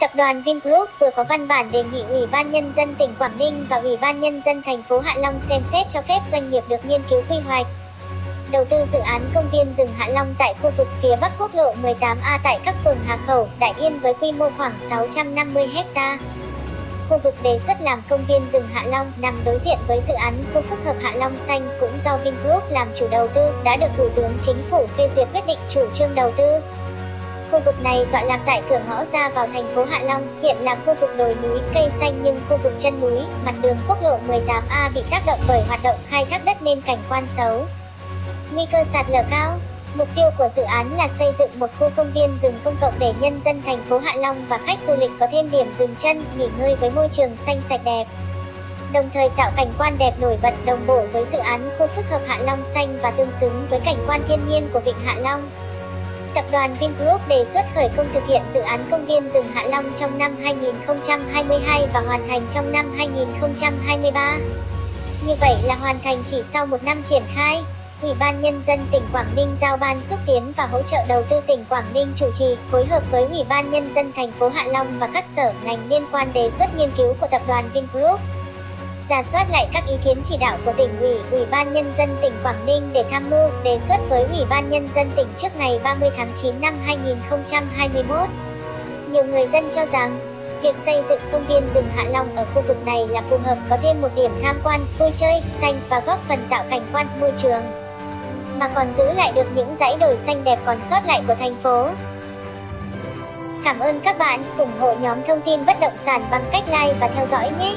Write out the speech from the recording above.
Tập đoàn Vingroup vừa có văn bản đề nghị Ủy ban Nhân dân tỉnh Quảng Ninh và Ủy ban Nhân dân thành phố Hạ Long xem xét cho phép doanh nghiệp được nghiên cứu quy hoạch. Đầu tư dự án công viên rừng Hạ Long tại khu vực phía Bắc quốc lộ 18A tại các phường Hà Khẩu, Đại Yên với quy mô khoảng 650 ha. Khu vực đề xuất làm công viên rừng Hạ Long nằm đối diện với dự án khu phức hợp Hạ Long Xanh cũng do Vingroup làm chủ đầu tư đã được Thủ tướng Chính phủ phê duyệt quyết định chủ trương đầu tư. Khu vực này tọa lạc tại cửa ngõ ra vào thành phố Hạ Long, hiện là khu vực đồi núi, cây xanh nhưng khu vực chân núi, mặt đường quốc lộ 18A bị tác động bởi hoạt động khai thác đất nên cảnh quan xấu. Nguy cơ sạt lở cao Mục tiêu của dự án là xây dựng một khu công viên rừng công cộng để nhân dân thành phố Hạ Long và khách du lịch có thêm điểm dừng chân, nghỉ ngơi với môi trường xanh sạch đẹp. Đồng thời tạo cảnh quan đẹp nổi bật đồng bộ với dự án khu phức hợp Hạ Long xanh và tương xứng với cảnh quan thiên nhiên của Vịnh Hạ Long. Tập đoàn Vingroup đề xuất khởi công thực hiện dự án công viên rừng Hạ Long trong năm 2022 và hoàn thành trong năm 2023. Như vậy là hoàn thành chỉ sau một năm triển khai. Ủy ban Nhân dân tỉnh Quảng Ninh giao ban xúc tiến và hỗ trợ đầu tư tỉnh Quảng Ninh chủ trì, phối hợp với Ủy ban Nhân dân thành phố Hạ Long và các sở ngành liên quan đề xuất nghiên cứu của tập đoàn Vingroup ra soát lại các ý kiến chỉ đạo của tỉnh ủy, Ủy ban Nhân dân tỉnh Quảng Ninh để tham mưu, đề xuất với Ủy ban Nhân dân tỉnh trước ngày 30 tháng 9 năm 2021. Nhiều người dân cho rằng, việc xây dựng công viên rừng Hạ Long ở khu vực này là phù hợp có thêm một điểm tham quan, vui chơi, xanh và góp phần tạo cảnh quan môi trường mà còn giữ lại được những dãy đồi xanh đẹp còn sót lại của thành phố. Cảm ơn các bạn ủng hộ nhóm thông tin bất động sản bằng cách like và theo dõi nhé.